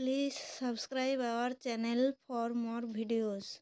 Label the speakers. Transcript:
Speaker 1: Please subscribe our channel for more videos.